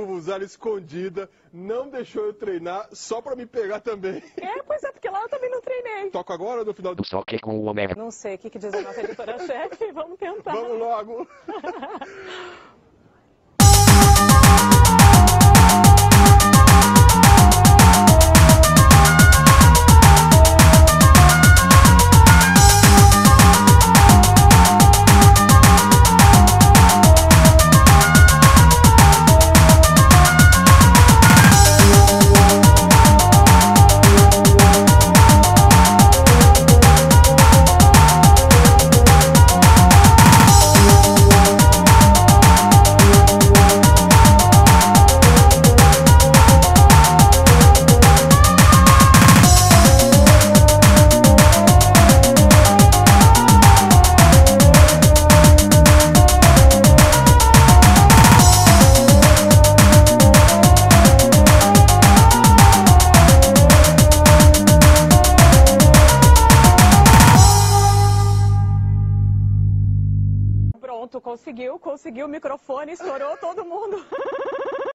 usar escondida, não deixou eu treinar só pra me pegar também. É, pois é, porque lá eu também não treinei. Toco agora ou no final do... Só que com o homem. Não sei o que, que diz a nossa editora-chefe, vamos tentar. Vamos logo. Pronto, conseguiu, conseguiu o microfone, estourou todo mundo.